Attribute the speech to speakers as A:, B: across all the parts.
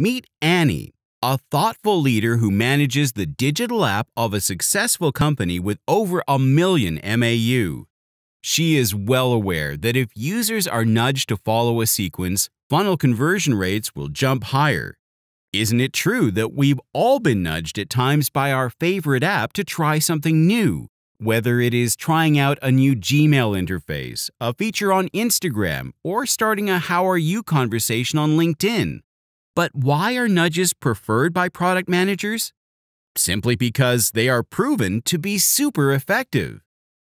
A: Meet Annie, a thoughtful leader who manages the digital app of a successful company with over a million MAU. She is well aware that if users are nudged to follow a sequence, funnel conversion rates will jump higher. Isn't it true that we've all been nudged at times by our favorite app to try something new? Whether it is trying out a new Gmail interface, a feature on Instagram, or starting a How Are You conversation on LinkedIn. But why are nudges preferred by product managers? Simply because they are proven to be super effective.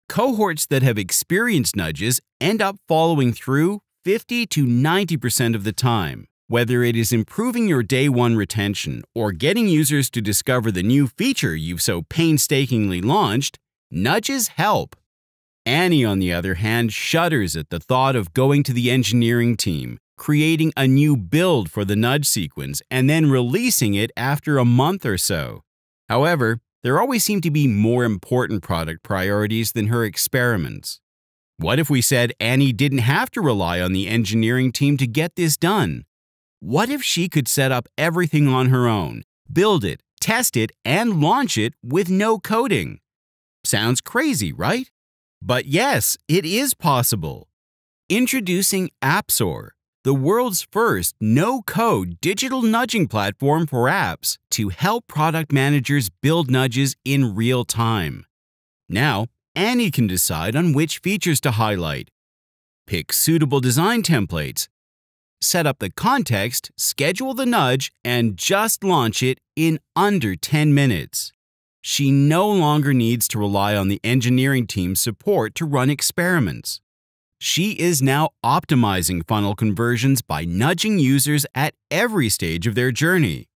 A: Cohorts that have experienced nudges end up following through 50 to 90% of the time. Whether it is improving your day one retention or getting users to discover the new feature you've so painstakingly launched, nudges help. Annie, on the other hand, shudders at the thought of going to the engineering team, creating a new build for the nudge sequence, and then releasing it after a month or so. However, there always seem to be more important product priorities than her experiments. What if we said Annie didn't have to rely on the engineering team to get this done? What if she could set up everything on her own, build it, test it, and launch it with no coding? Sounds crazy, right? But yes, it is possible. Introducing Apxor, the world's first no code digital nudging platform for apps to help product managers build nudges in real time. Now, Annie can decide on which features to highlight, pick suitable design templates, set up the context, schedule the nudge, and just launch it in under 10 minutes. She no longer needs to rely on the engineering team's support to run experiments. She is now optimizing funnel conversions by nudging users at every stage of their journey.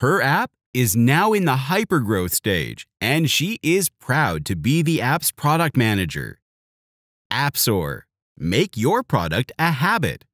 A: Her app is now in the hypergrowth stage, and she is proud to be the app's product manager. Apxor. Make your product a habit.